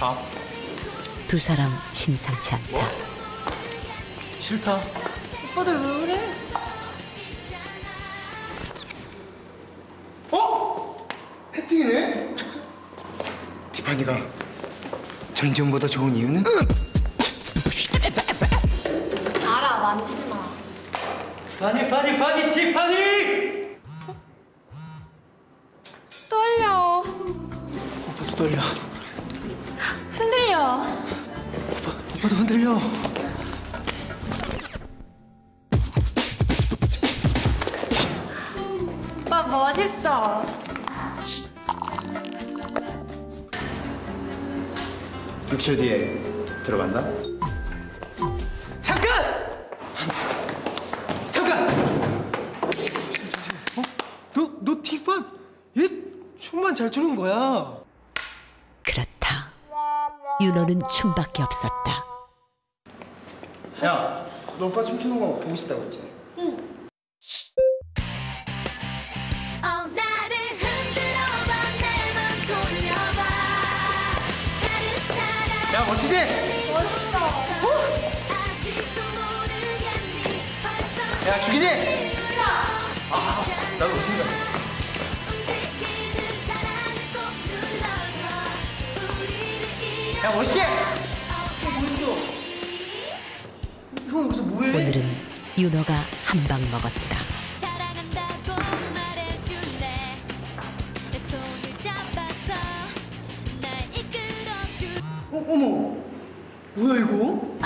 가. 두 사람 심상치 않다. 싫다. 오빠들 왜 그래? 어? 혜택이네? 티파니가 전전보다 좋은 이유는? 알아 만지지 마. 파니 파니 파니 티파니. 떨려. 오빠도 떨려. 흔들려. 오빠도 흔들려. 오빠 멋있어. 6초 뒤에 들어간다? 잠깐! 잠깐! 어? 너, 너 티파? 얘 춤만 잘 추는 거야. 윤호는 춤밖에 없었다. 야, 너 오빠 춤추는 거 보고 싶다고 했지? 어, 사람 야, 멋지지? 벌써 야, 죽이지? 아, 나도 멋진 거 우리를 이어 야, 멋지지? 오늘은 윤호가 한 방 먹었다. 어, 어머. 뭐야, 이거?